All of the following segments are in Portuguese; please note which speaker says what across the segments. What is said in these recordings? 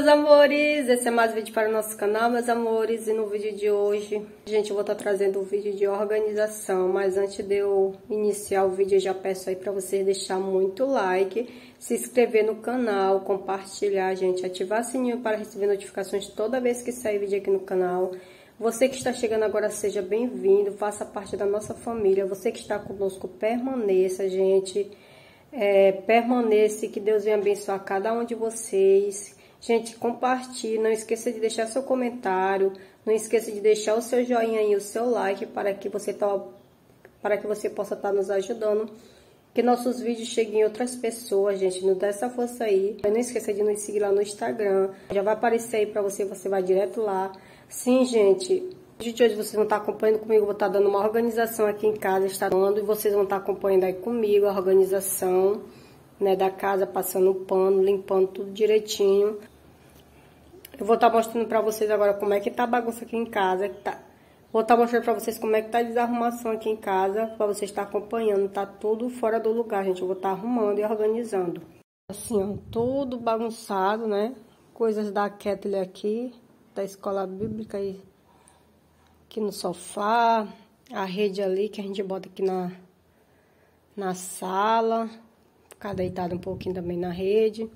Speaker 1: meus amores, esse é mais um vídeo para o nosso canal, meus amores, e no vídeo de hoje, gente, eu vou estar trazendo um vídeo de organização, mas antes de eu iniciar o vídeo, eu já peço aí para vocês deixar muito like, se inscrever no canal, compartilhar, gente, ativar o sininho para receber notificações toda vez que sair vídeo aqui no canal. Você que está chegando agora, seja bem-vindo, faça parte da nossa família, você que está conosco, permaneça, gente, é, permaneça, que Deus venha abençoar cada um de vocês, Gente, compartilhe, não esqueça de deixar seu comentário, não esqueça de deixar o seu joinha e o seu like para que você, tá, para que você possa estar tá nos ajudando. Que nossos vídeos cheguem em outras pessoas, gente. Nos dá essa força aí. Não esqueça de nos seguir lá no Instagram. Já vai aparecer aí para você, você vai direto lá. Sim, gente. De hoje vocês vão estar acompanhando comigo, vou estar dando uma organização aqui em casa, está dando, e vocês vão estar acompanhando aí comigo a organização né, da casa, passando o pano, limpando tudo direitinho. Eu vou estar mostrando pra vocês agora como é que tá a bagunça aqui em casa. Tá... Vou estar mostrando pra vocês como é que tá a desarrumação aqui em casa, pra vocês estar acompanhando. Tá tudo fora do lugar, gente. Eu vou estar arrumando e organizando. Assim, ó, tudo bagunçado, né? Coisas da Kathleen aqui, da escola bíblica aí. Aqui no sofá. A rede ali que a gente bota aqui na, na sala ficar deitado um pouquinho também na rede.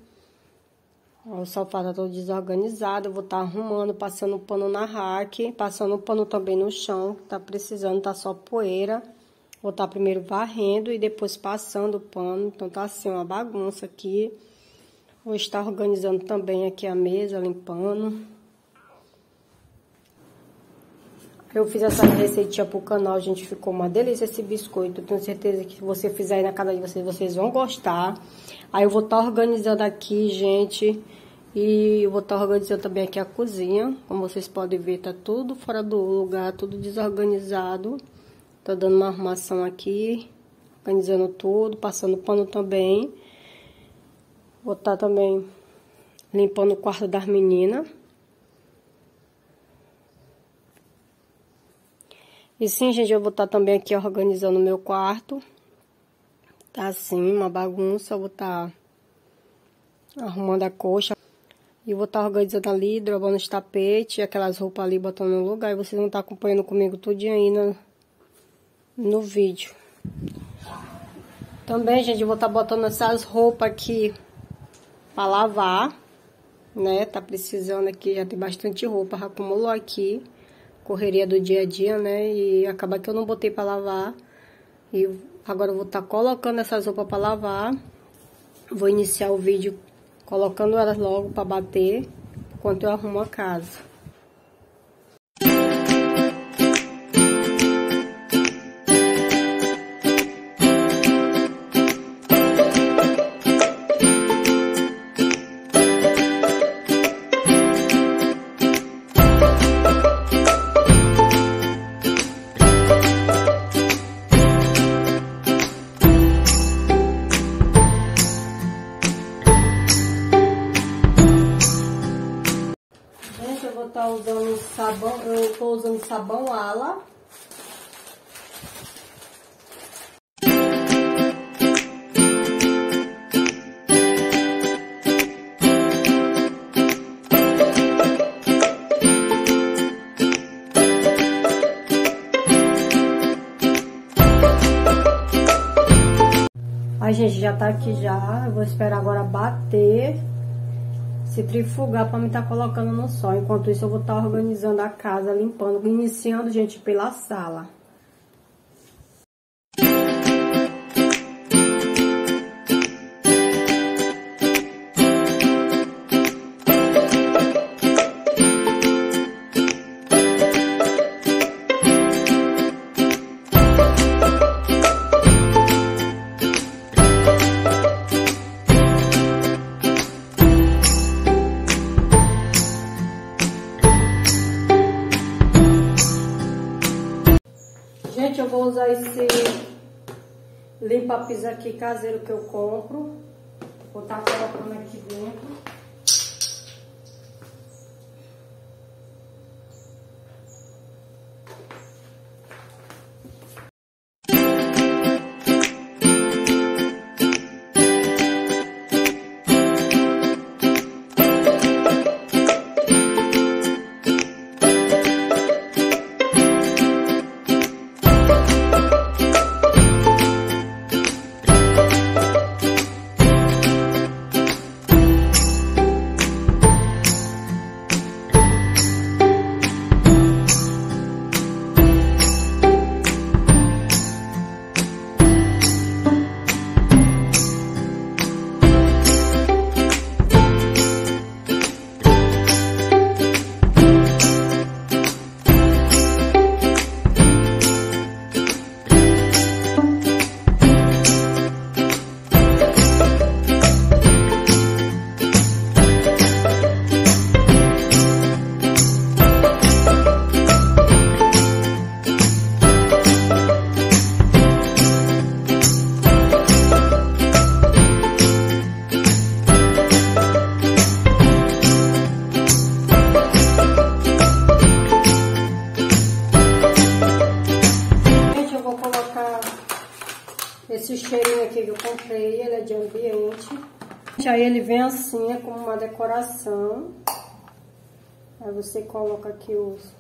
Speaker 1: O sofá tá todo desorganizado, eu vou estar tá arrumando, passando pano na rack, passando pano também no chão, que tá precisando, tá só poeira. Vou estar tá primeiro varrendo e depois passando o pano, então tá assim uma bagunça aqui. Vou estar organizando também aqui a mesa, limpando. Eu fiz essa receitinha pro canal, gente, ficou uma delícia esse biscoito. Tenho certeza que se você fizer aí na casa de vocês, vocês vão gostar. Aí eu vou estar tá organizando aqui, gente, e eu vou estar tá organizando também aqui a cozinha. Como vocês podem ver, tá tudo fora do lugar, tudo desorganizado. Tô dando uma arrumação aqui, organizando tudo, passando pano também. Vou estar tá também limpando o quarto das meninas. E sim, gente, eu vou estar tá também aqui organizando o meu quarto. Tá assim, uma bagunça. Eu vou estar tá arrumando a coxa. E vou estar tá organizando ali, drobando os tapetes, aquelas roupas ali, botando no lugar. E vocês vão estar acompanhando comigo tudinho aí no, no vídeo. Também, gente, eu vou estar botando essas roupas aqui para lavar, né? Tá precisando aqui, já tem bastante roupa, acumulou aqui correria do dia a dia, né? E acaba que eu não botei para lavar. E agora eu vou estar tá colocando essas roupas para lavar. Vou iniciar o vídeo colocando elas logo para bater, enquanto eu arrumo a casa. Sabão ala. A gente já tá aqui já, eu vou esperar agora bater se trifugar para me estar tá colocando no sol. Enquanto isso, eu vou estar tá organizando a casa, limpando, iniciando, gente, pela sala. Limpa-pis aqui caseiro que eu compro. Vou estar colocando aqui dentro. Aí ele vem assim, é como uma decoração. Aí você coloca aqui os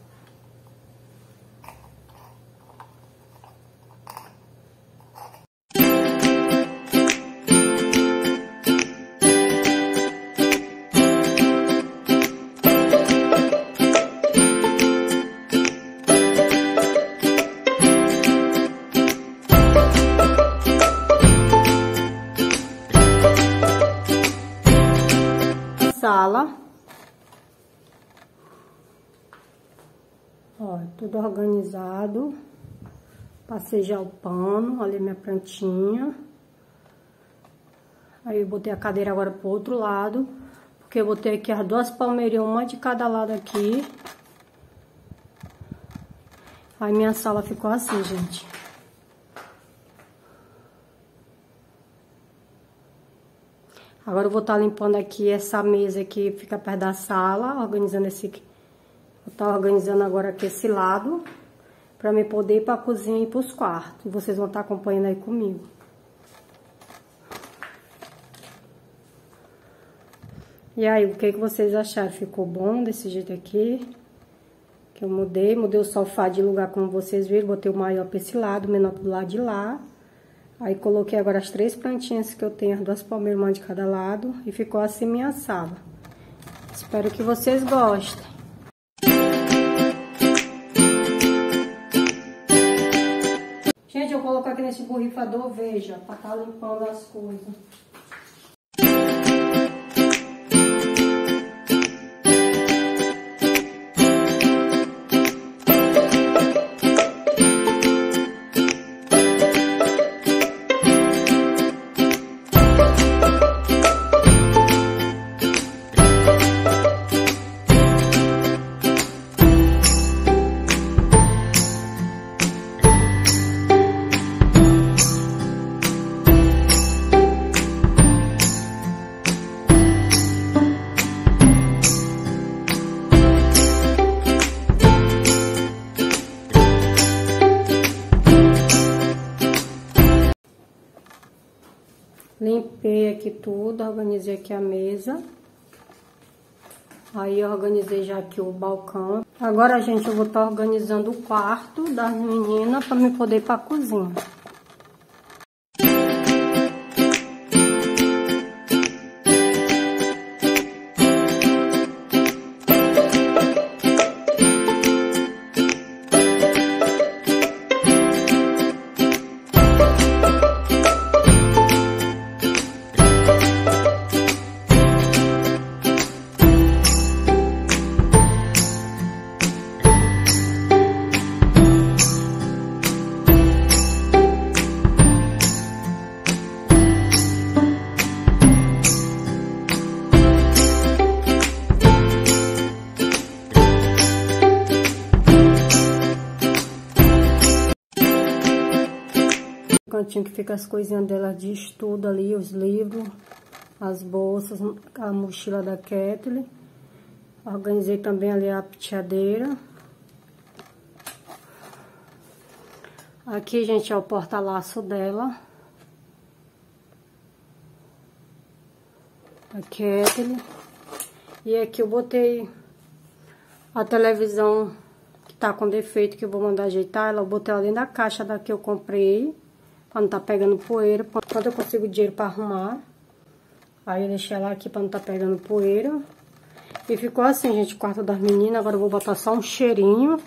Speaker 1: tudo organizado. Passei já o pano, ali minha plantinha. Aí eu botei a cadeira agora pro outro lado. Porque eu botei aqui as duas palmeirinhas, uma de cada lado aqui. Aí minha sala ficou assim, gente. Agora eu vou estar tá limpando aqui essa mesa que fica perto da sala, organizando esse... Tá organizando agora aqui esse lado, pra me poder ir pra cozinha e pros quartos. E vocês vão estar tá acompanhando aí comigo. E aí, o que, que vocês acharam? Ficou bom desse jeito aqui? Que eu mudei, mudei o sofá de lugar como vocês viram, botei o maior pra esse lado, o menor pro lado de lá. Aí coloquei agora as três plantinhas que eu tenho, as duas palmeiras de cada lado. E ficou assim minha sala. Espero que vocês gostem. Gente, eu coloco aqui nesse borrifador, veja, pra tá limpando as coisas. Aqui tudo, organizei aqui a mesa. Aí organizei já aqui o balcão. Agora, gente, eu vou estar tá organizando o quarto das meninas para me poder ir para a cozinha. Cantinho que fica as coisinhas dela de estudo ali, os livros, as bolsas, a mochila da Kathleen. Organizei também ali a penteadeira. Aqui, gente, é o porta-laço dela. A Kathleen. E aqui eu botei a televisão que tá com defeito, que eu vou mandar ajeitar. Ela eu botei ela dentro da caixa da que eu comprei. Pra não tá pegando poeira. Quando eu consigo dinheiro pra arrumar. Aí eu deixei ela aqui pra não tá pegando poeira. E ficou assim, gente, o quarto das meninas. Agora eu vou botar só um cheirinho.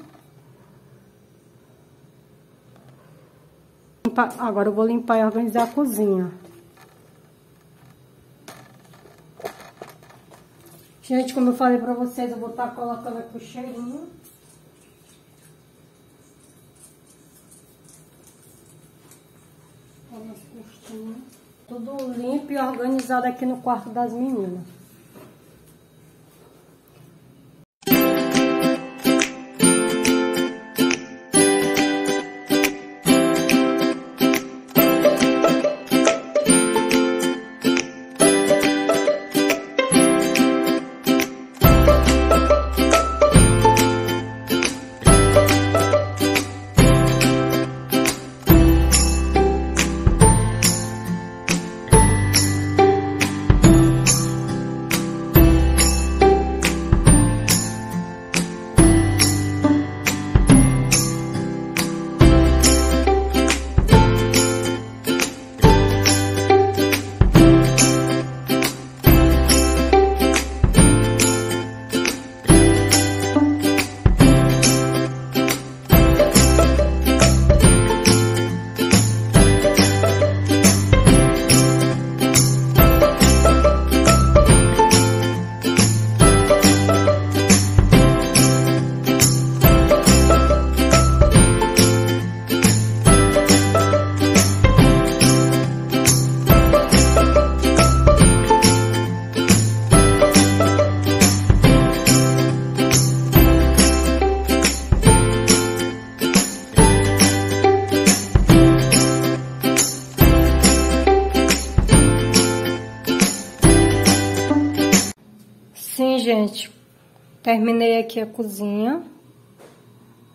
Speaker 1: Agora eu vou limpar e organizar a cozinha. Gente, como eu falei pra vocês, eu vou estar tá colocando aqui o cheirinho. Tudo limpo e organizado aqui no quarto das meninas. Terminei aqui a cozinha.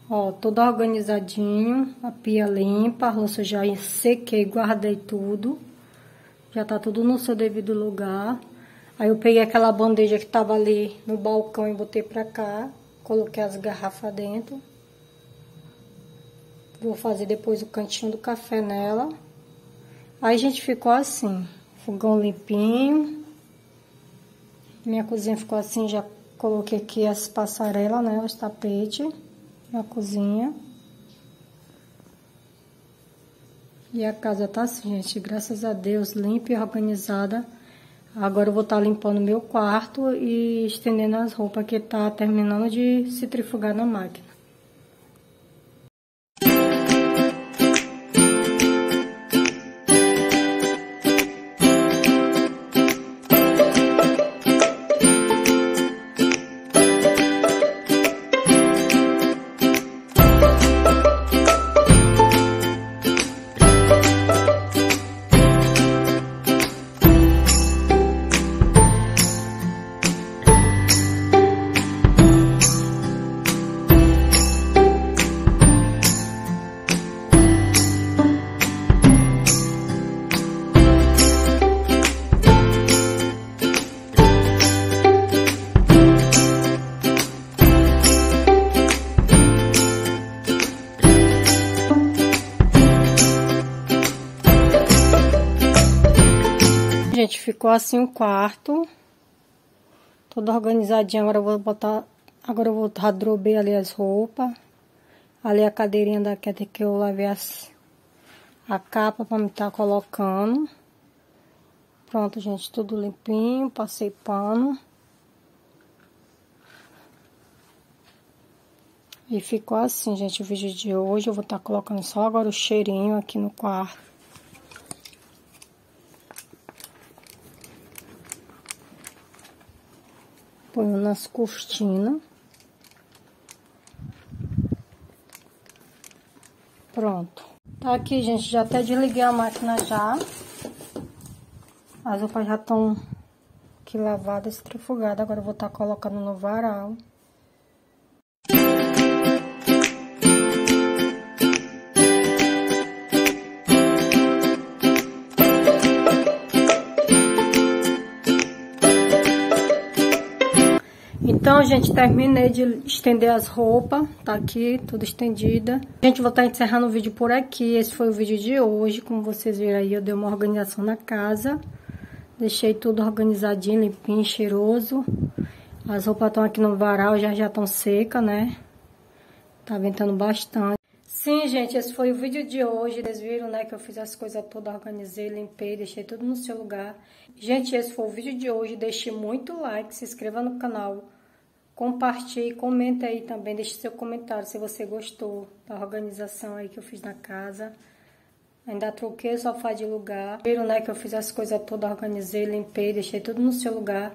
Speaker 1: Ó, tudo organizadinho, a pia limpa, a louça já sequei, guardei tudo. Já tá tudo no seu devido lugar. Aí eu peguei aquela bandeja que tava ali no balcão e botei pra cá. Coloquei as garrafas dentro. Vou fazer depois o cantinho do café nela. Aí, gente, ficou assim. Fogão limpinho. Minha cozinha ficou assim, já coloquei aqui as passarelas, né? Os tapetes na cozinha. E a casa tá assim, gente, graças a Deus, limpa e organizada. Agora eu vou estar tá limpando meu quarto e estendendo as roupas que tá terminando de se trifugar na máquina. Gente, ficou assim o quarto. Tudo organizadinho. Agora eu vou botar... Agora eu vou radrober ali as roupas. Ali a cadeirinha da Keta que eu lavei as, a capa pra me estar tá colocando. Pronto, gente, tudo limpinho. Passei pano. E ficou assim, gente, o vídeo de hoje. Eu vou estar tá colocando só agora o cheirinho aqui no quarto. Ponho nas cortinas. Pronto. Tá aqui, gente, já até desliguei a máquina já. As roupas já estão aqui lavadas, estrifugadas. Agora eu vou estar tá colocando no varal. Então, gente, terminei de estender as roupas. Tá aqui, tudo estendida. Gente, vou estar tá encerrando o vídeo por aqui. Esse foi o vídeo de hoje. Como vocês viram aí, eu dei uma organização na casa. Deixei tudo organizadinho, limpinho, cheiroso. As roupas estão aqui no varal, já já estão secas, né? Tá ventando bastante. Sim, gente, esse foi o vídeo de hoje. Vocês viram, né, que eu fiz as coisas todas, organizei, limpei, deixei tudo no seu lugar. Gente, esse foi o vídeo de hoje. Deixe muito like, se inscreva no canal Compartilhe, comente aí também, deixe seu comentário se você gostou da organização aí que eu fiz na casa. Ainda troquei o sofá de lugar. Viram, né, que eu fiz as coisas todas, organizei, limpei, deixei tudo no seu lugar.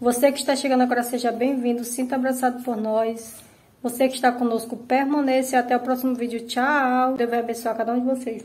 Speaker 1: Você que está chegando agora, seja bem-vindo, sinta abraçado por nós. Você que está conosco, permaneça até o próximo vídeo. Tchau! Deus vai abençoar cada um de vocês.